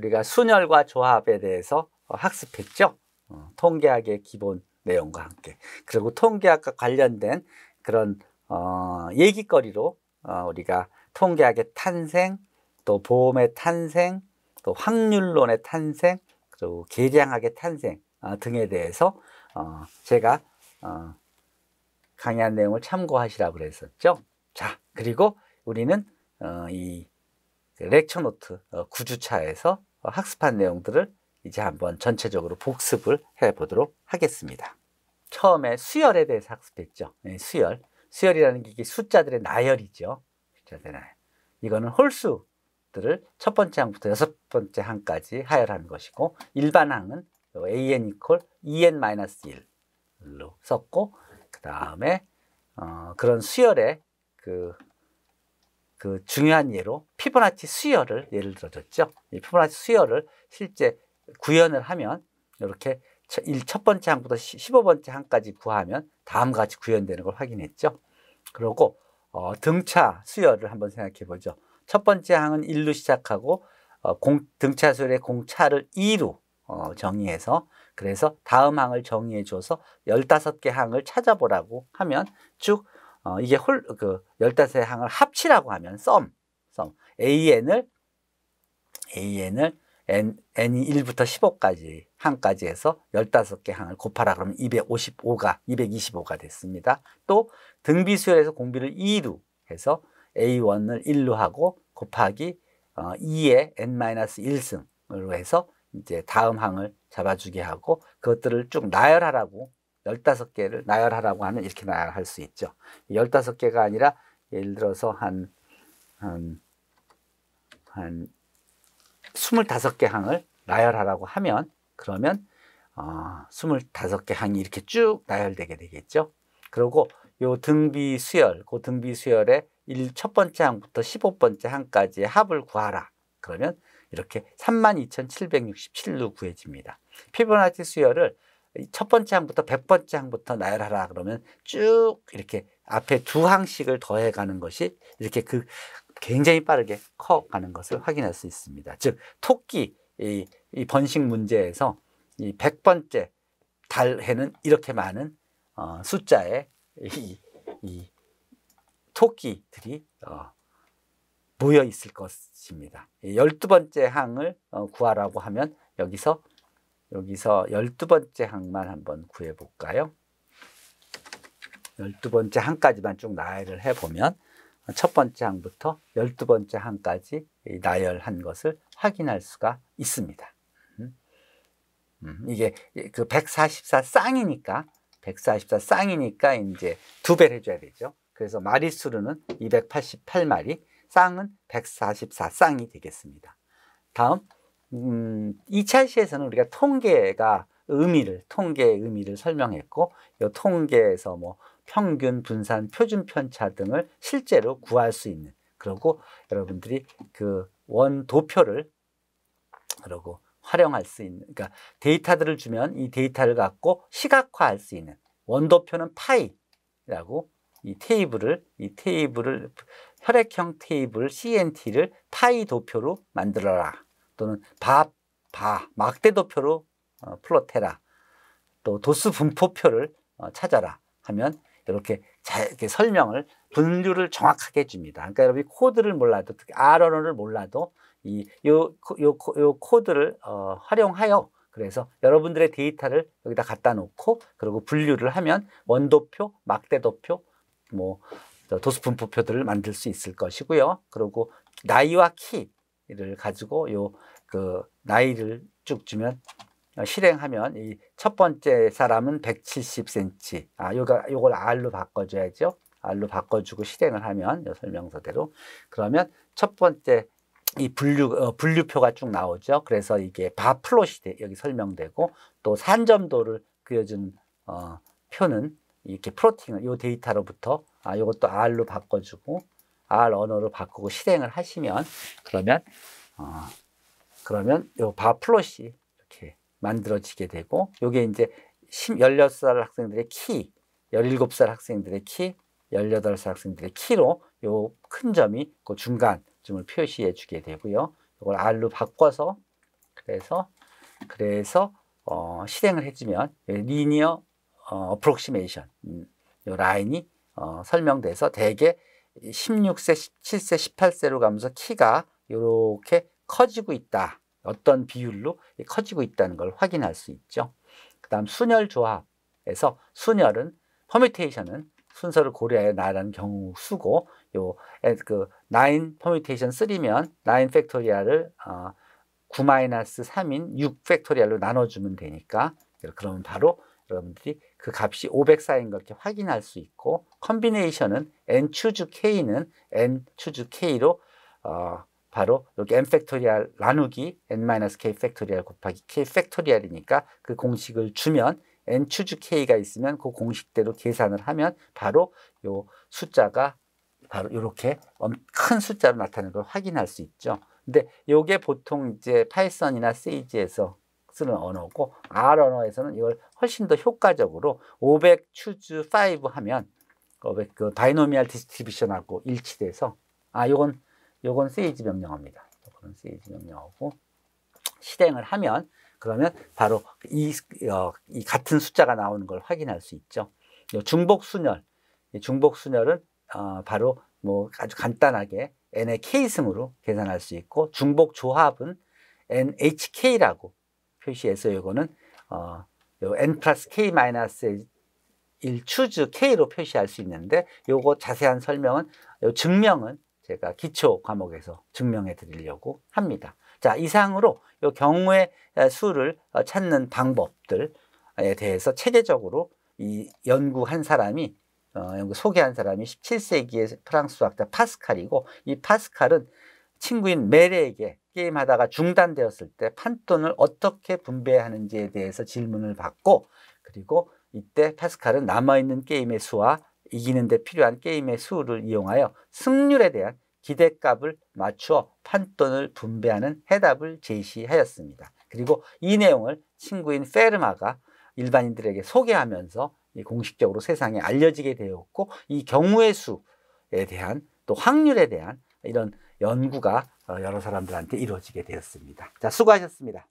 우리가 순열과 조합에 대해서 어, 학습했죠. 어, 통계학의 기본 내용과 함께. 그리고 통계학과 관련된 그런 어, 얘기거리로 어, 우리가 통계학의 탄생, 또 보험의 탄생, 또 확률론의 탄생, 그리고 계량학의 탄생 어, 등에 대해서 어, 제가 어, 강의한 내용을 참고하시라고 그랬었죠. 자, 그리고 우리는 어, 이 lecture note 어, 9주차에서 학습한 내용들을 이제 한번 전체적으로 복습을 해 보도록 하겠습니다. 처음에 수열에 대해서 학습했죠. 네, 수열. 수열이라는 게 숫자들의 나열이죠. 숫자들의 나열. 이거는 홀수들을 첫 번째 항부터 여섯 번째 항까지 나열하는 것이고 일반 항은 an equal 2n-1로 썼고 그 다음에 어, 그런 수열의 그, 그 중요한 예로 피보나치 수열을 예를 들어줬죠. 이 피보나치 수열을 실제 구현을 하면 이렇게 첫 번째 항부터 15번째 항까지 구하면 다음과 같이 구현되는 걸 확인했죠. 그리고 어, 등차 수열을 한번 생각해 보죠. 첫 번째 항은 1로 시작하고 어, 공, 등차 수열의 공차를 2로 어, 정의해서 그래서 다음 항을 정의해 줘서 15개 항을 찾아보라고 하면 쭉 어, 이게 홀, 그 15개 항을 합치라고 하면 썸, 썸. AN을, AN을 N, N이 1부터 15까지 항까지 해서 15개 항을 곱하라 그러면 255가, 225가 됐습니다. 또 등비수열에서 공비를 2로 해서 A1을 1로 하고 곱하기 어, 2의 N-1승으로 해서 이제 다음 항을 잡아주게 하고 그것들을 쭉 나열하라고 15개를 나열하라고 하면 이렇게 나열할 수 있죠. 15개가 아니라 예를 들어서 한, 한, 한 25개 항을 나열하라고 하면 그러면 어, 25개 항이 이렇게 쭉 나열되게 되겠죠. 그리고 요 등비 수열, 그 등비 수열의 첫 번째 항부터 15번째 항까지의 합을 구하라. 그러면 이렇게 32,767로 구해집니다. 피보나치 수열을 첫 번째 항부터 100번째 항부터 나열하라 그러면 쭉 이렇게 앞에 두 항씩을 더해 가는 것이 이렇게 그 굉장히 빠르게 커 가는 것을 확인할 수 있습니다. 즉 토끼 이, 이 번식 문제에서 이 100번째 달해는 이렇게 많은 어, 숫자의 이, 이 토끼들이 어, 모여 있을 것입니다. 12번째 항을 어, 구하라고 하면 여기서 여기서 12번째 항만 한번 구해 볼까요? 12번째 항까지만 쭉 나열을 해 보면 첫 번째 항부터 12번째 항까지 나열한 것을 확인할 수가 있습니다. 음, 음, 이게 그 144 쌍이니까 144 쌍이니까 이제 두 배를 해줘야 되죠. 그래서 마리수로는 288마리, 쌍은 144 쌍이 되겠습니다. 다음 음, 2차 시에서는 우리가 통계가 의미를 통계의 의미를 설명했고 이 통계에서 뭐 평균, 분산, 표준 편차 등을 실제로 구할 수 있는 그리고 여러분들이 그 원도표를 그리고 활용할 수 있는 그러니까 데이터들을 주면 이 데이터를 갖고 시각화할 수 있는 원도표는 파이라고 이 테이블을 이 테이블을 혈액형 테이블 CNT를 파이 도표로 만들어라 또는 바, 바 막대 도표로 어, plot해라 또 도수 분포표를 어, 찾아라 하면 이렇게 자, 이렇게 설명을 분류를 정확하게 해줍니다. 그러니까 여러분이 코드를 몰라도 특히 R 언어를 몰라도 이 요 요 요 코드를 어, 활용하여 그래서 여러분들의 데이터를 여기다 갖다 놓고 그리고 분류를 하면 원도표, 막대도표, 뭐 도수 분포표들을 만들 수 있을 것이고요. 그리고 나이와 키 를 가지고 요 그 나이를 쭉 주면 어, 실행하면 이 첫 번째 사람은 170cm. 아, 요가 요걸 R로 바꿔 줘야죠. R로 바꿔 주고 실행을 하면 요 설명서대로 그러면 첫 번째 이 분류 어, 분류표가 쭉 나오죠. 그래서 이게 바 플롯이 돼, 여기 설명되고 또 산점도를 그려준 어, 표는 이렇게 plotting을 요 데이터로부터 아 요것도 R로 바꿔주고 R 언어로 바꾸고 실행을 하시면 그러면 어, 그러면 요바 플롯이 만들어지게 되고 요게 이제 16살 학생들의 키, 17살 학생들의 키, 18살 학생들의 키로 요 큰 점이 그 중간점을 표시해 주게 되고요. 이걸 R로 바꿔서 그래서 그래서 어, 실행을 해주면 linear 어, approximation 음, 요 라인이 어, 설명돼서 대개 16세, 17세, 18세로 가면서 키가 이렇게 커지고 있다. 어떤 비율로 커지고 있다는 걸 확인할 수 있죠. 그 다음 순열 조합에서 순열은 permutation은 순서를 고려하여 나열하는 경우 수고 요그 9 permutation 3면 9 factorial을 어, 9 마이너스 3인 6 factorial로 나눠주면 되니까 그러면 바로 여러분들이 그 값이 504인 걸 이렇게 확인할 수 있고 combination은 n choose k는 n choose k로 어, 바로 여기 n factorial 나누기 n-k factorial 곱하기 k 팩토리얼이니까 그 공식을 주면 n choose k가 있으면 그 공식대로 계산을 하면 바로 요 숫자가 바로 이렇게 큰 숫자로 나타나는 걸 확인할 수 있죠. 근데 요게 보통 이제 Python이나 Sage에서 쓰는 언어고 R 언어에서는 이걸 훨씬 더 효과적으로 500 choose 5 하면 500 그 binomial distribution하고 일치돼서 아 요건 요건 Sage 명령어입니다. 요건 Sage 명령어고 실행을 하면 그러면 바로 이, 어, 이 같은 숫자가 나오는 걸 확인할 수 있죠. 중복 순열, 중복 순열은 어, 바로 뭐 아주 간단하게 n의 k승으로 계산할 수 있고 중복 조합은 nhk라고 표시해서 이거는 어, 요 n 플러스 k 마이너스 1 추즈 k로 표시할 수 있는데 요거 자세한 설명은 요 증명은 제가 기초 과목에서 증명해 드리려고 합니다. 자, 이상으로 요 경우의 수를 찾는 방법들에 대해서 체계적으로 이 연구한 사람이 어, 연구 소개한 사람이 17세기의 프랑스 수학자 파스칼이고 이 파스칼은 친구인 메레에게 게임하다가 중단되었을 때 판돈을 어떻게 분배하는지에 대해서 질문을 받고 그리고 이때 파스칼은 남아있는 게임의 수와 이기는 데 필요한 게임의 수를 이용하여 승률에 대한 기대값을 맞추어 판돈을 분배하는 해답을 제시하였습니다. 그리고 이 내용을 친구인 페르마가 일반인들에게 소개하면서 공식적으로 세상에 알려지게 되었고 이 경우의 수에 대한 또 확률에 대한 이런 연구가 여러 사람들한테 이루어지게 되었습니다. 자, 수고하셨습니다.